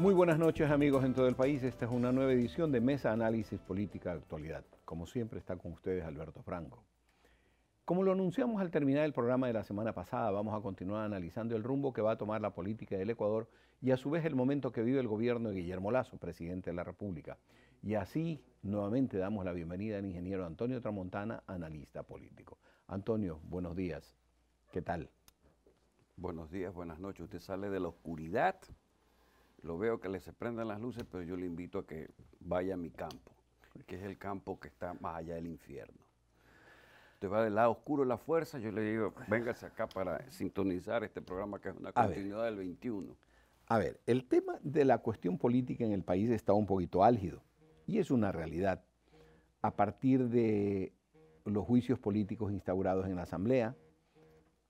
Muy buenas noches amigos en todo el país. Esta es una nueva edición de Mesa Análisis Política de Actualidad. Como siempre está con ustedes Alberto Franco. Como lo anunciamos al terminar el programa de la semana pasada, vamos a continuar analizando el rumbo que va a tomar la política del Ecuador y a su vez el momento que vive el gobierno de Guillermo Lazo, presidente de la República. Y así nuevamente damos la bienvenida al ingeniero Antonio Tramontana, analista político. Antonio, buenos días. ¿Qué tal? Buenos días, buenas noches. Usted sale de la oscuridad, lo veo que le se prenden las luces, pero yo le invito a que vaya a mi campo, que es el campo que está más allá del infierno usted va del lado oscuro de la fuerza, yo le digo, véngase acá para sintonizar este programa que es una continuidad del 21. A ver, el tema de la cuestión política en el país está un poquito álgido y es una realidad. A partir de los juicios políticos instaurados en la Asamblea,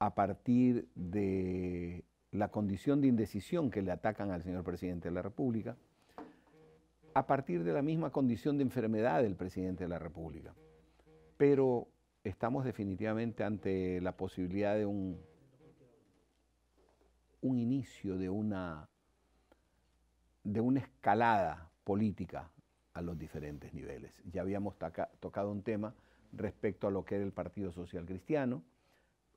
a partir de la condición de indecisión que le atacan al señor presidente de la República, a partir de la misma condición de enfermedad del presidente de la República. Pero estamos definitivamente ante la posibilidad de un, un inicio de una, de una escalada política a los diferentes niveles. Ya habíamos tocado un tema respecto a lo que era el Partido Social Cristiano,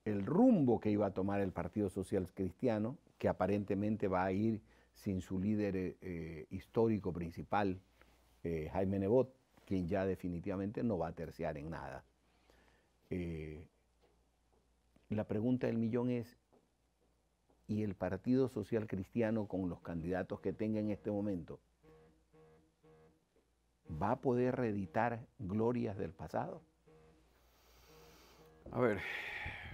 el rumbo que iba a tomar el Partido Social Cristiano, que aparentemente va a ir sin su líder eh, eh, histórico principal, eh, Jaime Nebot, quien ya definitivamente no va a terciar en nada. La pregunta del millón es, ¿y el Partido Social Cristiano con los candidatos que tenga en este momento va a poder reeditar glorias del pasado? A ver,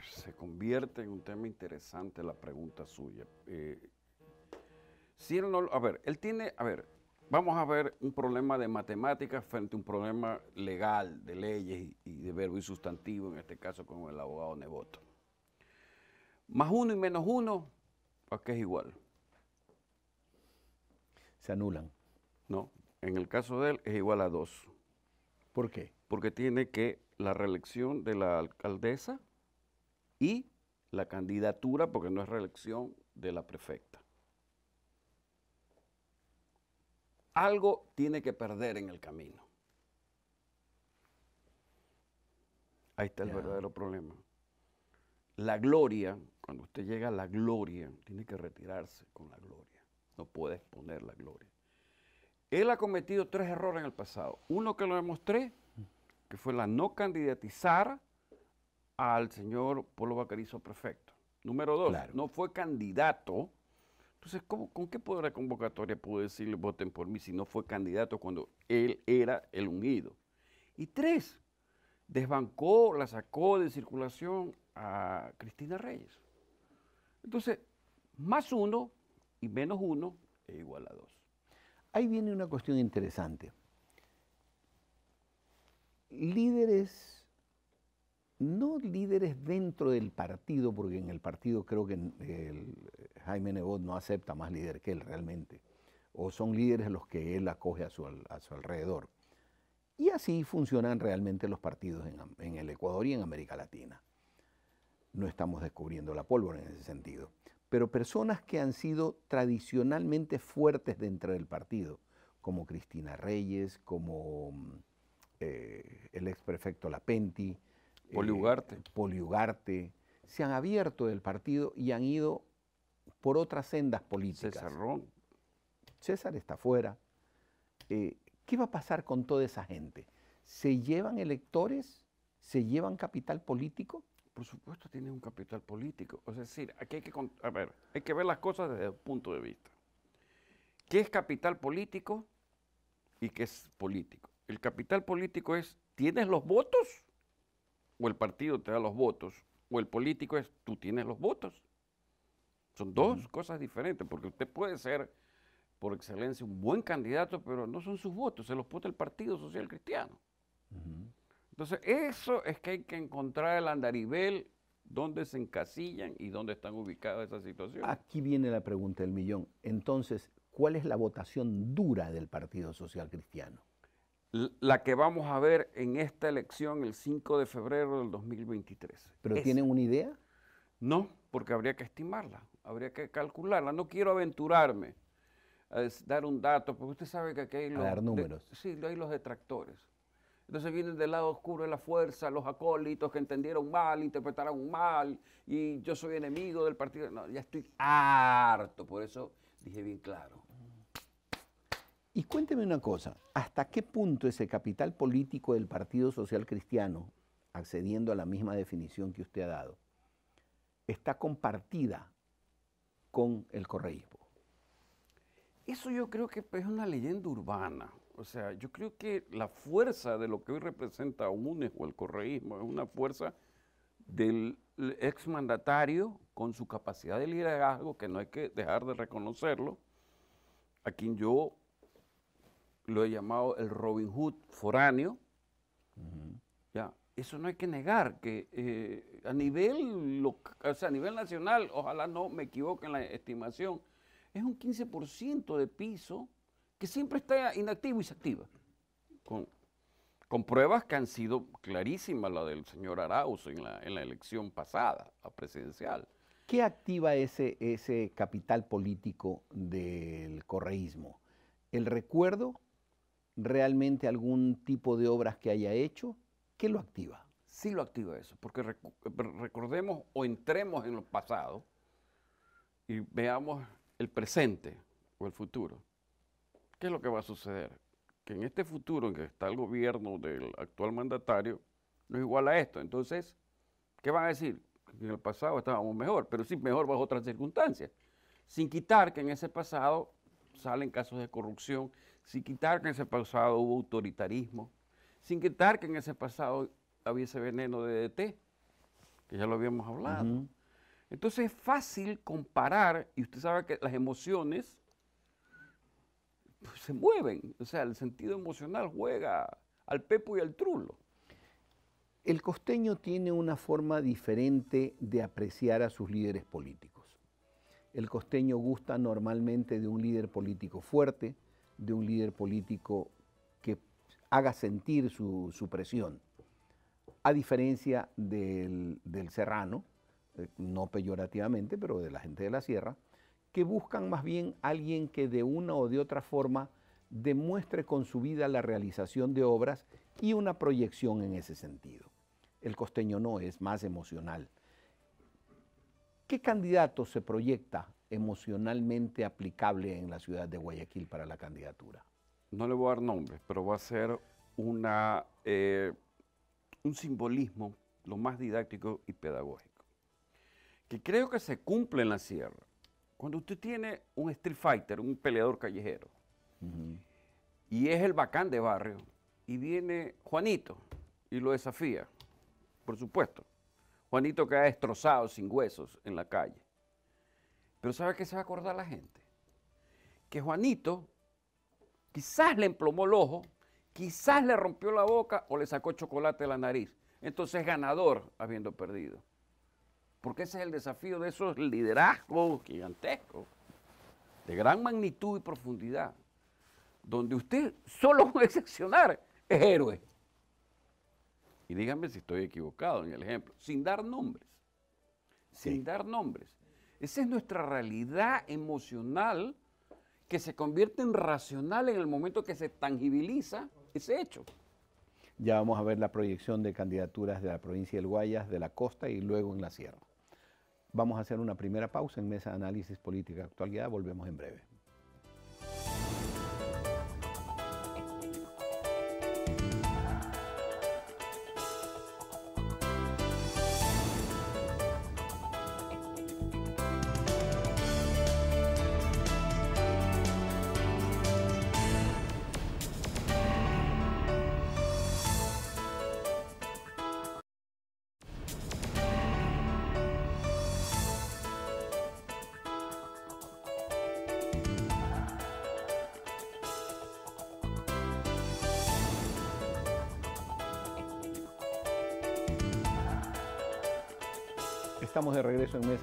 se convierte en un tema interesante la pregunta suya. Eh, si él no, a ver, él tiene, a ver, vamos a ver un problema de matemáticas frente a un problema legal, de leyes y, de verbo y sustantivo, en este caso con el abogado Nevoto. Más uno y menos uno, ¿a qué es igual? Se anulan. No, en el caso de él es igual a dos. ¿Por qué? Porque tiene que la reelección de la alcaldesa y la candidatura, porque no es reelección de la prefecta. algo tiene que perder en el camino. Ahí está el verdadero problema. La gloria, cuando usted llega a la gloria, tiene que retirarse con la gloria. No puede exponer la gloria. Él ha cometido tres errores en el pasado. Uno que lo demostré, que fue la no candidatizar al señor Polo Bacarizo prefecto. Número dos, no fue candidato entonces, ¿con qué poder de convocatoria puedo decirle voten por mí si no fue candidato cuando él era el ungido? Y tres, desbancó, la sacó de circulación a Cristina Reyes. Entonces, más uno y menos uno es igual a dos. Ahí viene una cuestión interesante. Líderes no líderes dentro del partido, porque en el partido creo que el, Jaime Nebot no acepta más líder que él realmente, o son líderes los que él acoge a su, alrededor. Y así funcionan realmente los partidos en, el Ecuador y en América Latina. No estamos descubriendo la pólvora en ese sentido. Pero personas que han sido tradicionalmente fuertes dentro del partido, como Cristina Reyes, como eh, el ex prefecto Lapenti, Poliugarte. Eh, Poliugarte, se han abierto del partido y han ido por otras sendas políticas. César Ron. César está fuera. Eh, ¿Qué va a pasar con toda esa gente? ¿Se llevan electores? ¿Se llevan capital político? Por supuesto tienen un capital político. Es decir, aquí hay que, a ver, hay que ver las cosas desde el punto de vista. ¿Qué es capital político y qué es político? El capital político es, ¿tienes los votos? O el partido te da los votos, o el político es tú tienes los votos. Son dos cosas diferentes, porque usted puede ser por excelencia un buen candidato, pero no son sus votos, se los vota el Partido Social Cristiano. Entonces, eso es que hay que encontrar el andarivel donde se encasillan y dónde están ubicadas esas situaciones. Aquí viene la pregunta del millón. Entonces, ¿cuál es la votación dura del Partido Social Cristiano? La que vamos a ver en esta elección el 5 de febrero del 2023. ¿Pero tienen una idea? No, porque habría que estimarla, habría que calcularla. No quiero aventurarme a dar un dato, porque usted sabe que aquí hay los, dar de- números. sí, hay los detractores. Entonces vienen del lado oscuro de la fuerza, los acólitos que entendieron mal, interpretaron mal, y yo soy enemigo del partido. No, ya estoy harto, por eso dije bien claro. Y cuénteme una cosa, ¿hasta qué punto ese capital político del Partido Social Cristiano, accediendo a la misma definición que usted ha dado, está compartida con el correísmo? Eso yo creo que es una leyenda urbana. O sea, yo creo que la fuerza de lo que hoy representa UNES o el correísmo es una fuerza del exmandatario con su capacidad de liderazgo, que no hay que dejar de reconocerlo, a quien yo lo he llamado el Robin Hood foráneo. Ya, eso no hay que negar, que eh, a nivel loca- o sea, a nivel nacional, ojalá no me equivoque en la estimación, es un 15% de piso que siempre está inactivo y se activa. Con, con pruebas que han sido clarísimas, la del señor Arauz en la, en la elección pasada, la presidencial. ¿Qué activa ese, ese capital político del correísmo? ¿El recuerdo? ¿Realmente algún tipo de obras que haya hecho? ¿Qué lo activa? Sí lo activa eso, porque recordemos o entremos en el pasado y veamos el presente o el futuro. ¿Qué es lo que va a suceder? Que en este futuro en que está el gobierno del actual mandatario no es igual a esto. Entonces, ¿qué van a decir? En el pasado estábamos mejor, pero sí mejor bajo otras circunstancias. Sin quitar que en ese pasado salen casos de corrupción, sin quitar que en ese pasado hubo autoritarismo, sin quitar que en ese pasado había ese veneno de DT, que ya lo habíamos hablado. Entonces es fácil comparar, y usted sabe que las emociones pues, se mueven, o sea, el sentido emocional juega al pepo y al trulo. El costeño tiene una forma diferente de apreciar a sus líderes políticos. El costeño gusta normalmente de un líder político fuerte, de un líder político que haga sentir su, su presión, a diferencia del, del serrano, eh, no peyorativamente, pero de la gente de la sierra, que buscan más bien alguien que de una o de otra forma demuestre con su vida la realización de obras y una proyección en ese sentido. El costeño no, es más emocional. ¿Qué candidato se proyecta emocionalmente aplicable en la ciudad de Guayaquil para la candidatura? No le voy a dar nombres, pero va a ser una, eh, un simbolismo lo más didáctico y pedagógico, que creo que se cumple en la sierra. Cuando usted tiene un street fighter, un peleador callejero, y es el bacán de barrio, y viene Juanito y lo desafía, por supuesto. Juanito queda destrozado, sin huesos, en la calle. Pero ¿sabe qué se va a acordar la gente? Que Juanito quizás le emplomó el ojo, quizás le rompió la boca o le sacó chocolate de la nariz. Entonces es ganador habiendo perdido. Porque ese es el desafío de esos liderazgos gigantescos, de gran magnitud y profundidad, donde usted, solo con excepcionar, es héroe. Y díganme si estoy equivocado en el ejemplo, sin dar nombres, sin dar nombres. Esa es nuestra realidad emocional que se convierte en racional en el momento que se tangibiliza ese hecho. Ya vamos a ver la proyección de candidaturas de la provincia del Guayas, de la costa y luego en la sierra. Vamos a hacer una primera pausa en Mesa de Análisis Política Actualidad. Volvemos en breve.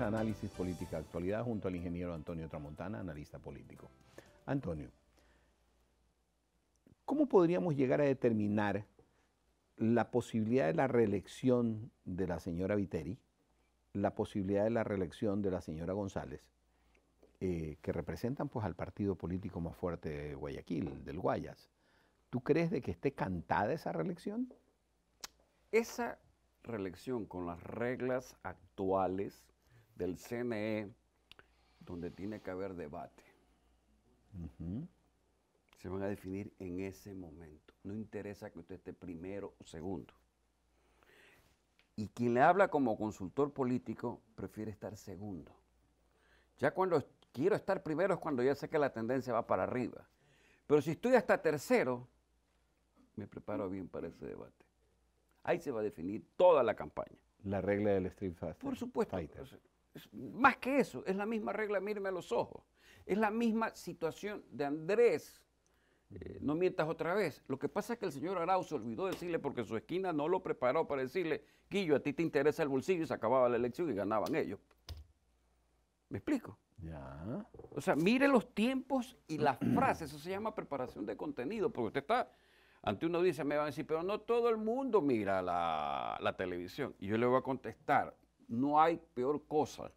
Análisis Política Actualidad junto al ingeniero Antonio Tramontana, analista político. Antonio, ¿cómo podríamos llegar a determinar la posibilidad de la reelección de la señora Viteri, la posibilidad de la reelección de la señora González eh, que representan pues, al partido político más fuerte de Guayaquil, del Guayas. ¿Tú crees de que esté cantada esa reelección? Esa reelección con las reglas actuales del CNE, donde tiene que haber debate, se van a definir en ese momento. No interesa que usted esté primero o segundo. Y quien le habla como consultor político prefiere estar segundo. Ya cuando quiero estar primero es cuando ya sé que la tendencia va para arriba. Pero si estoy hasta tercero, me preparo bien para ese debate. Ahí se va a definir toda la campaña. La regla del Street Fighter. Por supuesto. Más que eso, es la misma regla, míreme a los ojos. Es la misma situación de Andrés. Eh, no mientas otra vez. Lo que pasa es que el señor Arau se olvidó decirle porque su esquina no lo preparó para decirle, Guillo, a ti te interesa el bolsillo y se acababa la elección y ganaban ellos. ¿Me explico? Ya. O sea, mire los tiempos y las frases, eso se llama preparación de contenido, porque usted está ante uno dice, me van a decir, pero no todo el mundo mira la, televisión. Y yo le voy a contestar, no hay peor cosa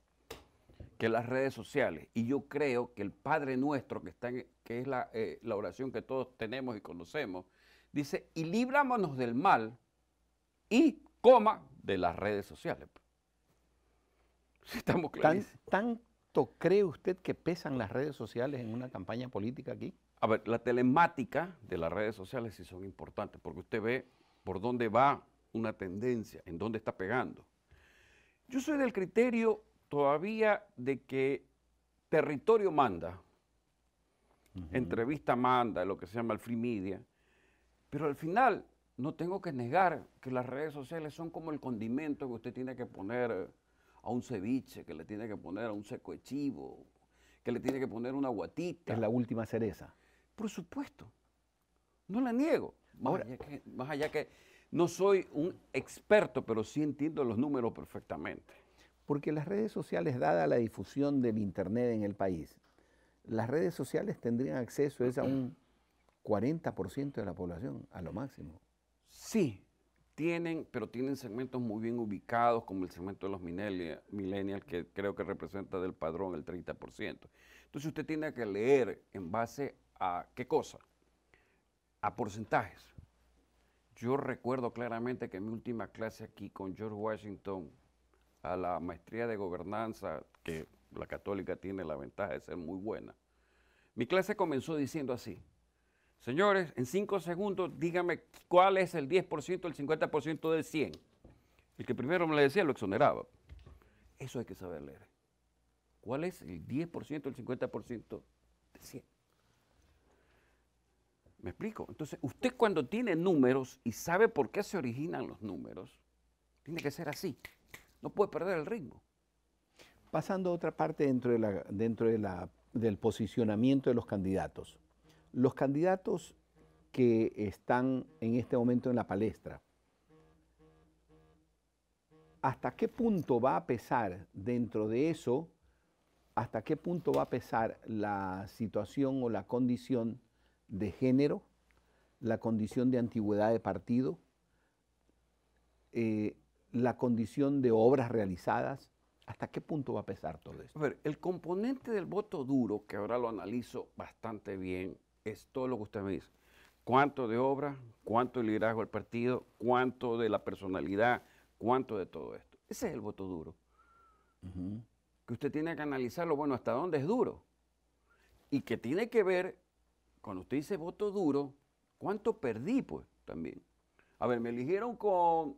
que las redes sociales. Y yo creo que el Padre Nuestro, que, está que es la, eh, la, oración que todos tenemos y conocemos, dice, y librámonos del mal y coma de las redes sociales. Estamos claros. ¿Tanto cree usted que pesan las redes sociales en una campaña política aquí? A ver, la telemática de las redes sociales sí son importantes, porque usted ve por dónde va una tendencia, en dónde está pegando. Yo soy del criterio todavía de que territorio manda, entrevista manda, lo que se llama el free media, pero al final no tengo que negar que las redes sociales son como el condimento que usted tiene que poner a un ceviche, que le tiene que poner a un seco de chivo, que le tiene que poner una guatita. Es la última cereza. Por supuesto. No la niego. Más, allá que, más allá que no soy un experto, pero sí entiendo los números perfectamente. Porque las redes sociales, dada la difusión del Internet en el país, las redes sociales tendrían acceso a un 40% de la población, a lo máximo. Sí, tienen, pero tienen segmentos muy bien ubicados, como el segmento de los millennials, que creo que representa del padrón el 30%. Entonces usted tiene que leer en base a qué cosa? A porcentajes. Yo recuerdo claramente que en mi última clase aquí con George Washington, a la maestría de gobernanza, que la católica tiene la ventaja de ser muy buena, mi clase comenzó diciendo así, señores, en cinco segundos dígame cuál es el 10%, el 50% del 100. El que primero me le decía lo exoneraba. Eso hay que saber leer. ¿Cuál es el 10%, el 50% de 100? ¿Me explico? Entonces, usted cuando tiene números y sabe por qué se originan los números, tiene que ser así. No puede perder el ritmo. Pasando a otra parte dentro, dentro del posicionamiento de los candidatos. Los candidatos que están en este momento en la palestra, ¿hasta qué punto va a pesar dentro de eso, hasta qué punto va a pesar la situación o la condición de género, la condición de antigüedad de partido, eh, la condición de obras realizadas. ¿Hasta qué punto va a pesar todo esto? A ver, el componente del voto duro, que ahora lo analizo bastante bien, es todo lo que usted me dice. ¿Cuánto de obra? ¿Cuánto de liderazgo del partido? ¿Cuánto de la personalidad? ¿Cuánto de todo esto? Ese es el voto duro. Que usted tiene que analizarlo, bueno, hasta dónde es duro. Y que tiene que ver cuando usted dice voto duro, ¿cuánto perdí pues también? A ver, me eligieron con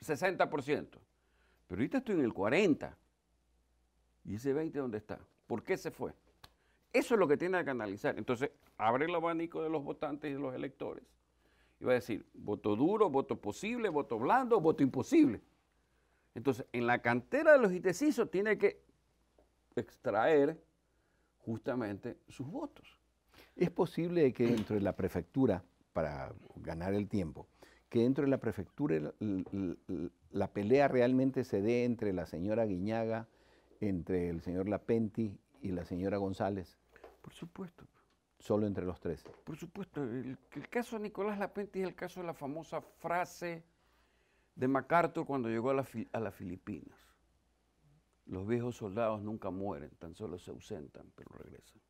60%, pero ahorita estoy en el 40%. ¿Y ese 20% dónde está? ¿Por qué se fue? Eso es lo que tiene que analizar. Entonces, abre el abanico de los votantes y de los electores. Y va a decir, voto duro, voto posible, voto blando, voto imposible. Entonces, en la cantera de los indecisos tiene que extraer justamente sus votos. Es posible que dentro de la prefectura, para ganar el tiempo, que dentro de la prefectura la, pelea realmente se dé entre la señora Guiñaga, entre el señor Lapenti y la señora González. Por supuesto. Solo entre los tres. Por supuesto. El, caso de Nicolás Lapenti es el caso de la famosa frase de MacArthur cuando llegó a, a las Filipinas. Los viejos soldados nunca mueren, tan solo se ausentan, pero regresan.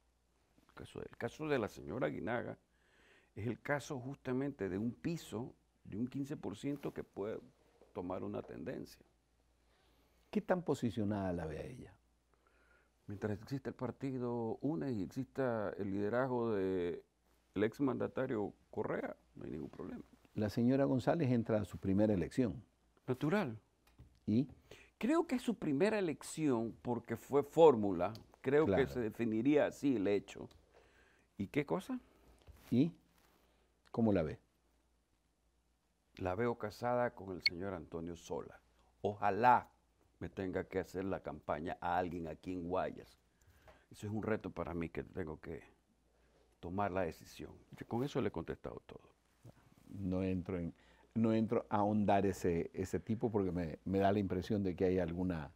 El caso, el caso de la señora Guinaga es el caso justamente de un piso de un 15% que puede tomar una tendencia. ¿Qué tan posicionada la ve a ella? Mientras exista el partido UNE y exista el liderazgo del ex exmandatario Correa, no hay ningún problema. La señora González entra a su primera elección. Natural. ¿Y? Creo que es su primera elección porque fue fórmula. Creo que se definiría así el hecho. ¿Y qué cosa? ¿Y cómo la ve? La veo casada con el señor Antonio Sola. Ojalá me tenga que hacer la campaña a alguien aquí en Guayas. Eso es un reto para mí que tengo que tomar la decisión. Con eso le he contestado todo. No entro en, no entro a ahondar ese, ese tipo porque me, me da la impresión de que hay alguna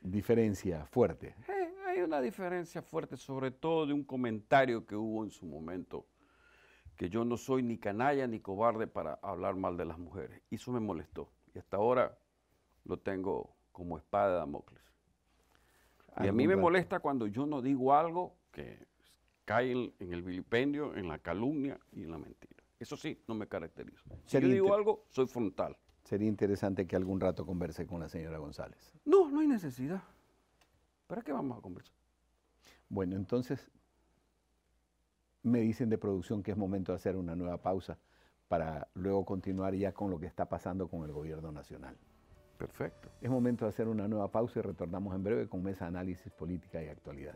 diferencia fuerte. Eh, hay una diferencia fuerte, sobre todo de un comentario que hubo en su momento, que yo no soy ni canalla ni cobarde para hablar mal de las mujeres. Y eso me molestó. Y hasta ahora lo tengo como espada de Damocles. Y a mí me molesta cuando yo no digo algo que cae en el vilipendio, en la calumnia y en la mentira. Eso sí, no me caracteriza. Si yo digo algo, soy frontal. Sería interesante que algún rato converse con la señora González. No, no hay necesidad. ¿Para qué vamos a conversar? Bueno, entonces me dicen de producción que es momento de hacer una nueva pausa para luego continuar ya con lo que está pasando con el gobierno nacional. Perfecto. Es momento de hacer una nueva pausa y retornamos en breve con Mesa Análisis Política y Actualidad.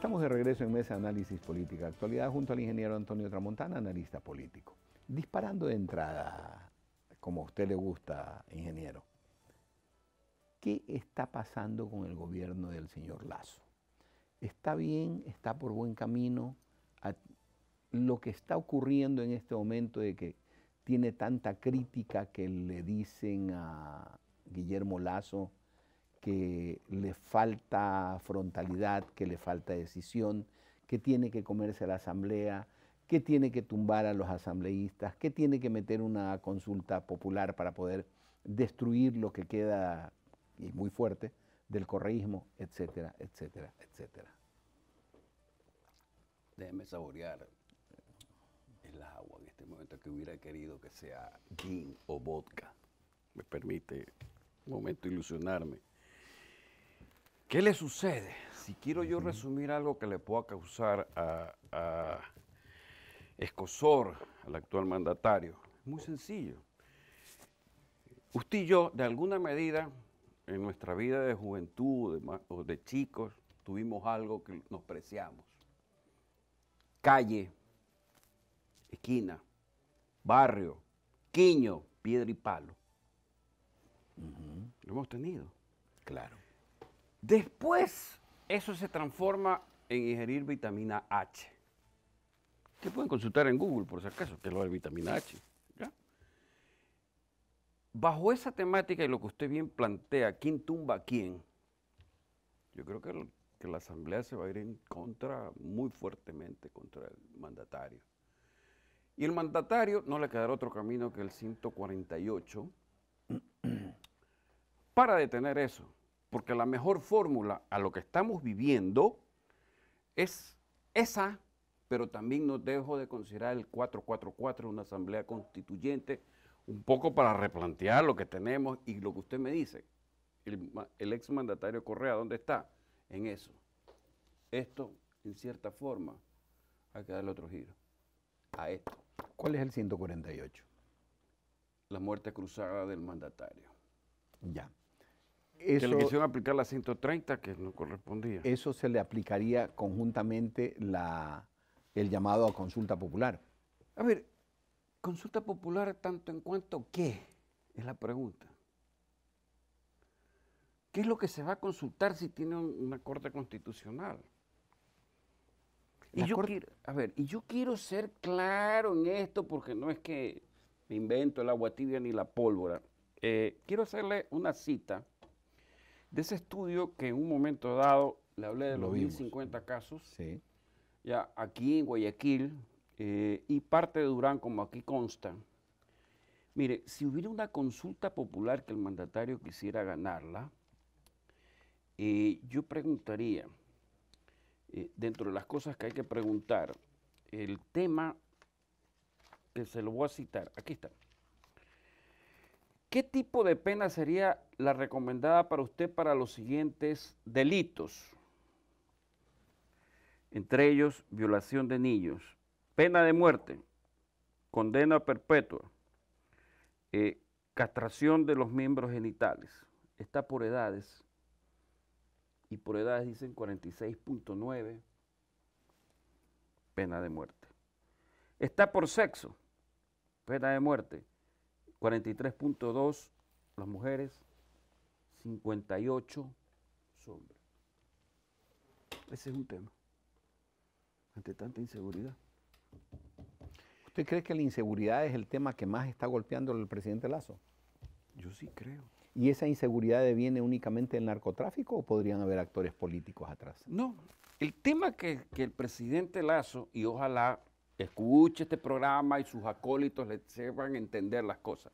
Estamos de regreso en Mesa Análisis Política Actualidad junto al ingeniero Antonio Tramontana, analista político. Disparando de entrada, como a usted le gusta, ingeniero, ¿qué está pasando con el gobierno del señor Lazo? ¿Está bien? ¿Está por buen camino? lo que está ocurriendo en este momento de que tiene tanta crítica que le dicen a Guillermo Lazo, que le falta frontalidad, que le falta decisión, que tiene que comerse la asamblea, que tiene que tumbar a los asambleístas, que tiene que meter una consulta popular para poder destruir lo que queda, y muy fuerte, del correísmo, etcétera, etcétera, etcétera. Déjeme saborear el agua en este momento que hubiera querido que sea gin o vodka. Me permite un momento ilusionarme. ¿Qué le sucede? Si quiero yo resumir algo que le pueda causar a, Escosor, al actual mandatario, es muy sencillo. Usted y yo, de alguna medida, en nuestra vida de juventud o de chicos, tuvimos algo que nos preciamos. Calle, esquina, barrio, quiño, piedra y palo. Lo hemos tenido. Claro. Después, eso se transforma en ingerir vitamina H. Que pueden consultar en Google, por si acaso, que es lo de vitamina H. Bajo esa temática y lo que usted bien plantea, ¿quién tumba a quién? Yo creo que, que la Asamblea se va a ir en contra, muy fuertemente contra el mandatario. Y el mandatario no le quedará otro camino que el 148 para detener eso. Porque la mejor fórmula a lo que estamos viviendo es esa, pero también no dejo de considerar el 444, una asamblea constituyente, un poco para replantear lo que tenemos y lo que usted me dice. El, el ex mandatario Correa, ¿dónde está? En eso. Esto, en cierta forma, hay que darle otro giro a esto. ¿Cuál es el 148? la muerte cruzada del mandatario. Ya. Que Eso, le quisieron aplicar la 130 que no correspondía. eso se le aplicaría conjuntamente la, el llamado a consulta popular. A ver, consulta popular tanto en cuanto qué, es la pregunta. ¿Qué es lo que se va a consultar si tiene un- una corte constitucional? Y La yo Corte- quiero, a ver, y yo quiero ser claro en esto porque no es que me invento el agua tibia ni la pólvora. Eh, quiero hacerle una cita de ese estudio que en un momento dado le hablé de Lo los vimos. 1050 casos Sí. ya aquí en Guayaquil eh, y parte de Durán, como aquí consta. Mire, si hubiera una consulta popular que el mandatario quisiera ganarla, eh, yo preguntaría, eh, dentro de las cosas que hay que preguntar, el tema que se lo voy a citar, aquí está. ¿Qué tipo de pena sería la recomendada para usted para los siguientes delitos? entre ellos violación de niños, pena de muerte, condena perpetua, eh, castración de los miembros genitales. Está por edades, y por edades dicen 46.9, pena de muerte. Está por sexo, pena de muerte, 43.2 las mujeres, 58 los hombres. Ese es un tema ante tanta inseguridad. ¿Usted cree que la inseguridad es el tema que más está golpeando al presidente Lazo? Yo sí creo. ¿Y esa inseguridad deviene únicamente del narcotráfico o podrían haber actores políticos atrás? No, el tema que, que el presidente Lazo, y ojalá escuche este programa y sus acólitos le sepan entender las cosas,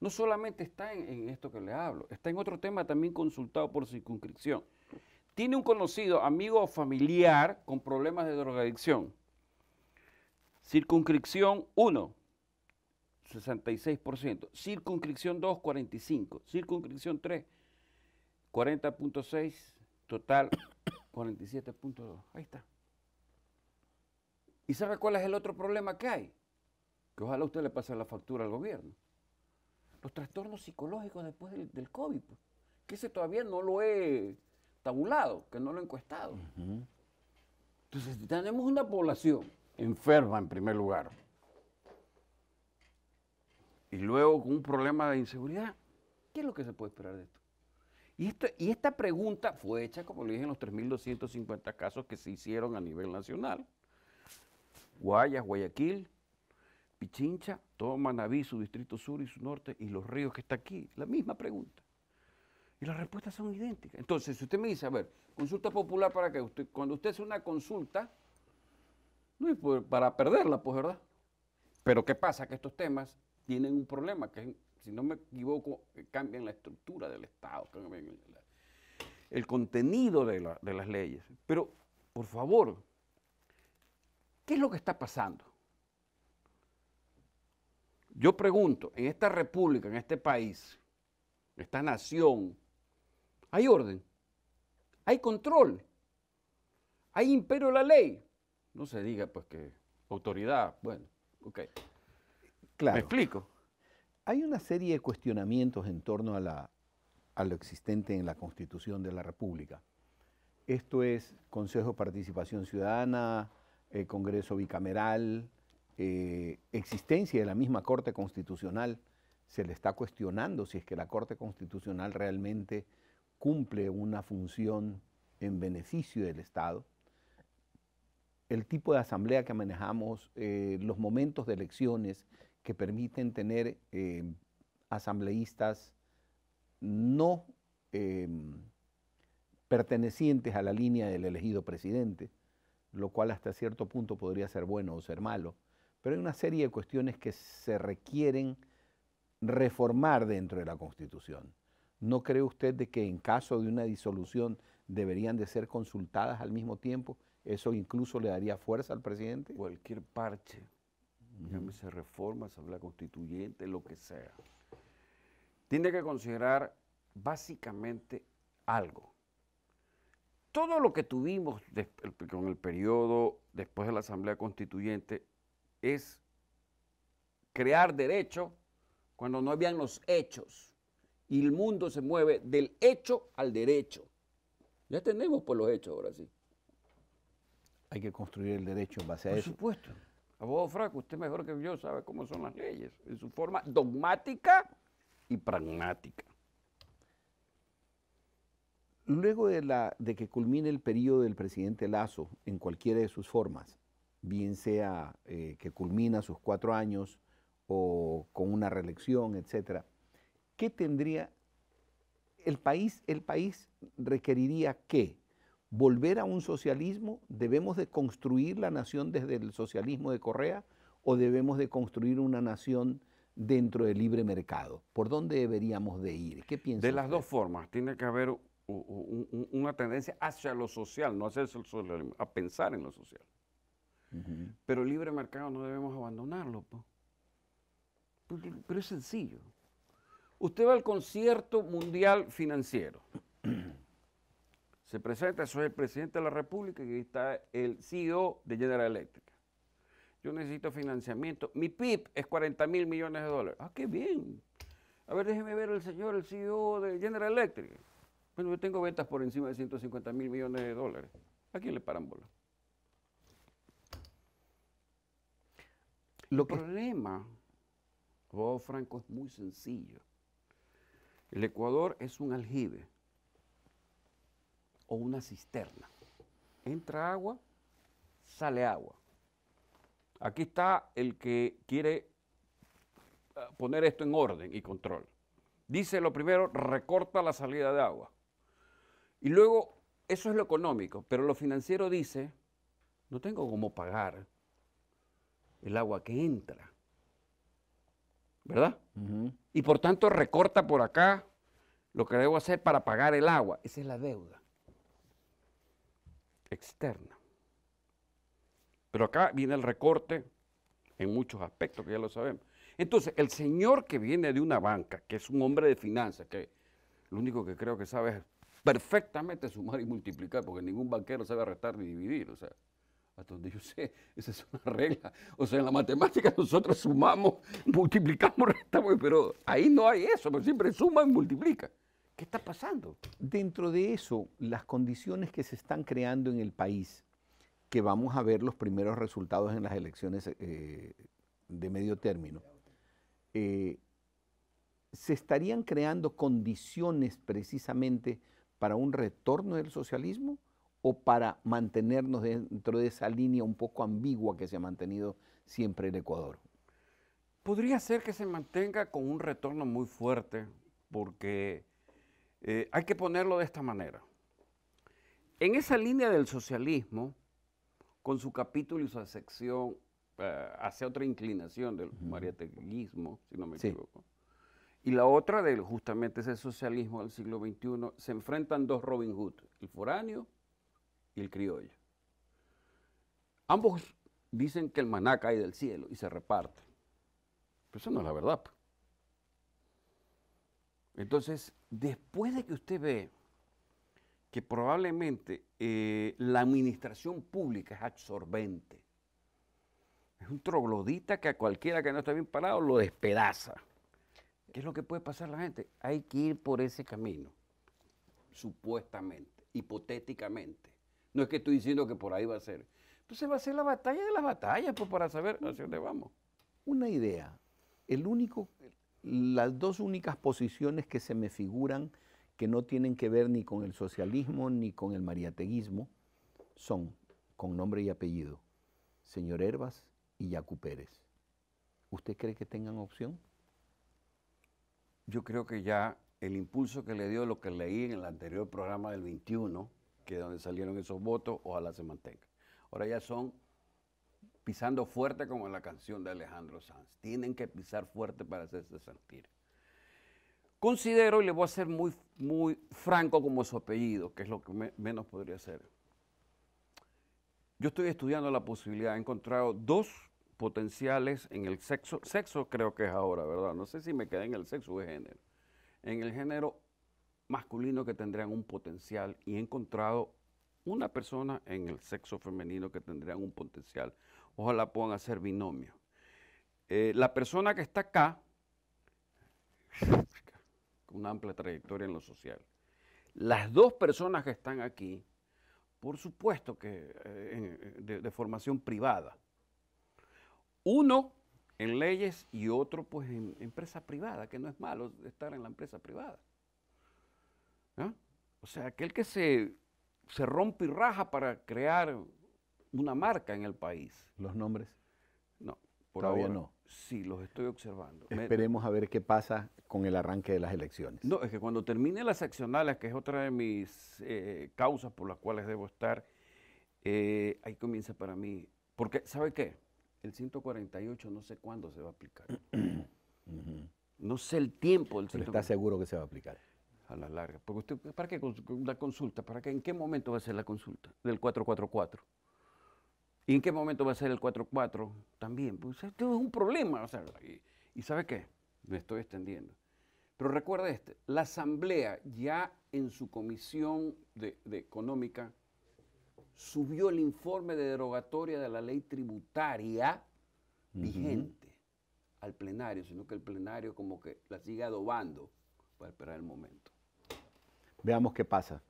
no solamente está en, esto que le hablo, está en otro tema también consultado por circunscripción. Tiene un conocido, amigo o familiar con problemas de drogadicción. Circunscripción 1, 66%. Circunscripción 2, 45%. Circunscripción 3, 40.6. Total, 47.2. Ahí está. ¿Y sabe cuál es el otro problema que hay? Que ojalá usted le pase la factura al gobierno. Los trastornos psicológicos después del, del COVID. pues, que ese todavía no lo he tabulado, que no lo he encuestado. Entonces, tenemos una población enferma en primer lugar. Y luego con un problema de inseguridad. ¿Qué es lo que se puede esperar de esto? Y esta, y esta pregunta fue hecha, como le dije, en los 3.250 casos que se hicieron a nivel nacional. Guayas, Guayaquil, Pichincha, todo Manabí, su distrito sur y su norte, y los ríos que está aquí. La misma pregunta. Y las respuestas son idénticas. Entonces, si usted me dice, a ver, consulta popular para que usted, cuando usted hace una consulta, no es para perderla, pues, ¿verdad? Pero ¿qué pasa? Que estos temas tienen un problema, que si no me equivoco, eh, cambian la estructura del Estado, cambian el, contenido de las leyes. Pero, por favor, ¿qué es lo que está pasando? Yo pregunto, en esta república, en este país, esta nación, hay orden, hay control, hay imperio de la ley. No se diga pues que autoridad, bueno, ok. ¿Me Claro. explico? Hay una serie de cuestionamientos en torno a, la, a lo existente en la Constitución de la República. Esto es Consejo de Participación Ciudadana, eh, Congreso Bicameral, eh, existencia de la misma Corte Constitucional. Se le está cuestionando si es que la Corte Constitucional realmente cumple una función en beneficio del Estado. El tipo de asamblea que manejamos, eh, los momentos de elecciones que permiten tener asambleístas no pertenecientes a la línea del elegido presidente, lo cual hasta cierto punto podría ser bueno o ser malo. Pero hay una serie de cuestiones que se requieren reformar dentro de la Constitución. ¿No cree usted de que en caso de una disolución deberían de ser consultadas al mismo tiempo? ¿Eso incluso le daría fuerza al presidente? Cualquier parche, llámese reforma, asamblea constituyente, lo que sea, tiene que considerar básicamente algo. Todo lo que tuvimos con el periodo después de la asamblea constituyente es crear derecho cuando no habían los hechos. Y el mundo se mueve del hecho al derecho. Ya tenemos por los hechos ahora sí. Hay que construir el derecho en base a Por eso. supuesto. Abogado Franco, usted mejor que yo sabe cómo son las leyes, en su forma dogmática y pragmática. Luego de, la, de que culmine el periodo del presidente Lazo en cualquiera de sus formas, bien sea eh, que culmina sus cuatro años o con una reelección, etcétera, ¿qué tendría el país? El país requeriría qué? volver a un socialismo, debemos de construir la nación desde el socialismo de Correa o debemos de construir una nación dentro del libre mercado. ¿Por dónde deberíamos de ir? ¿Qué piensa De las usted? dos formas, tiene que haber una tendencia hacia lo social, no hacia el socialismo, a pensar en lo social. Pero el libre mercado no debemos abandonarlo. po. Pero es sencillo. Usted va al concierto mundial financiero. Se presenta, soy el presidente de la República y ahí está el CEO de General Electric. Yo necesito financiamiento. Mi PIB es 40 mil millones de dólares. Ah, qué bien. A ver, déjeme ver el señor, el CEO de General Electric. Bueno, yo tengo ventas por encima de 150 mil millones de dólares. ¿A quién le paran bola? Lo El problema, abogado Franco, es muy sencillo. El Ecuador es un aljibe o una cisterna. Entra agua, sale agua. Aquí está el que quiere ah, poner esto en orden y control. Dice lo primero, recorta la salida de agua. Y luego, eso es lo económico, pero lo financiero dice, no tengo cómo pagar el agua que entra. ¿Verdad? Y por tanto recorta por acá lo que debo hacer para pagar el agua. Esa es la deuda externa. Pero acá viene el recorte en muchos aspectos, que ya lo sabemos. Entonces, el señor que viene de una banca, que es un hombre de finanzas, que lo único que creo que sabe es perfectamente sumar y multiplicar, porque ningún banquero sabe restar ni dividir, o sea, hasta donde yo sé, esa es una regla. O sea, en la matemática nosotros sumamos, multiplicamos, restamos, pero ahí no hay eso, pero siempre suma y multiplica. ¿Qué está pasando? Dentro de eso, las condiciones que se están creando en el país, que vamos a ver los primeros resultados en las elecciones eh, de medio término, eh, se estarían creando condiciones precisamente para un retorno del socialismo o para mantenernos dentro de esa línea un poco ambigua que se ha mantenido siempre el Ecuador. Podría ser que se mantenga con un retorno muy fuerte, porque eh, hay que ponerlo de esta manera. En esa línea del socialismo, con su capítulo y su sección eh, hacia otra inclinación del mariateguismo, si no me Sí. equivoco, y la otra del justamente ese socialismo del siglo XXI, se enfrentan dos Robin Hood, el foráneo y el criollo. Ambos dicen que el maná cae del cielo y se reparte. Pero eso no es la verdad. pues. Entonces, después de que usted ve que probablemente eh, la administración pública es absorbente, es un troglodita que a cualquiera que no está bien parado lo despedaza. ¿Qué es lo que puede pasar a la gente? Hay que ir por ese camino, supuestamente, hipotéticamente. No es que estoy diciendo que por ahí va a ser. Entonces va a ser la batalla de las batallas pues, para saber hacia dónde vamos. Una idea. El único, las dos únicas posiciones que se me figuran que no tienen que ver ni con el socialismo ni con el mariateguismo son, con nombre y apellido, señor Herbas y Yacu Pérez. ¿Usted cree que tengan opción? Yo creo que ya el impulso que le dio lo que leí en el anterior programa del 21, que es donde salieron esos votos, ojalá se mantenga. Ahora ya son pisando fuerte como en la canción de Alejandro Sanz. Tienen que pisar fuerte para hacerse sentir. Considero, y le voy a ser muy, muy franco como su apellido, que es lo que me- menos podría ser. Yo estoy estudiando la posibilidad, he encontrado dos potenciales en el sexo, sexo creo que es ahora, ¿verdad? No sé si me quedé en el sexo o género. En el género masculino que tendrían un potencial y he encontrado una persona en el sexo femenino que tendrían un potencial. Ojalá puedan hacer binomio. Eh, la persona que está acá una amplia trayectoria en lo social. Las dos personas que están aquí, por supuesto que eh, de, de, formación privada. Uno en leyes y otro pues en empresa privada, que no es malo estar en la empresa privada. O sea, aquel que se, se rompe y raja para crear una marca en el país. ¿Los nombres? No, por Todavía no. Sí, los estoy observando. Esperemos a ver qué pasa con el arranque de las elecciones. No, es que cuando termine las seccionales, que es otra de mis eh, causas por las cuales debo estar, eh, ahí comienza para mí. Porque, ¿sabe qué? El 148 no sé cuándo se va a aplicar. No sé el tiempo del Pero está seguro que se va a aplicar. A la larga. Porque usted, ¿para qué la consulta? ¿Para qué? ¿En qué momento va a ser la consulta del 444? ¿Y en qué momento va a ser el 4-4? También, pues esto es un problema. O sea, y, ¿sabe qué? Me estoy extendiendo. Pero recuerda este, la Asamblea ya en su comisión de, económica subió el informe de derogatoria de la ley tributaria vigente al plenario, sino que el plenario como que la sigue adobando para esperar el momento. Veamos qué pasa.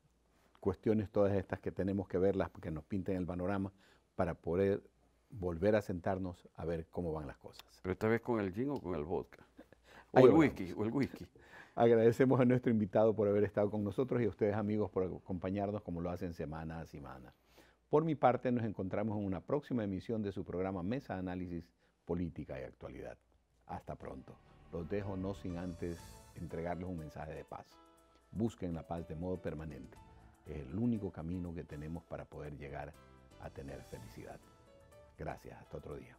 Cuestiones todas estas que tenemos que verlas, que nos pinten el panorama para poder volver a sentarnos a ver cómo van las cosas. Pero esta vez con el gin o con el vodka. O el whisky, o el whisky. Agradecemos a nuestro invitado por haber estado con nosotros y a ustedes amigos por acompañarnos como lo hacen semana a semana. Por mi parte, nos encontramos en una próxima emisión de su programa Mesa de Análisis Política y Actualidad. Hasta pronto. Los dejo no sin antes entregarles un mensaje de paz. Busquen la paz de modo permanente. Es el único camino que tenemos para poder llegar a tener felicidad. Gracias, hasta otro día.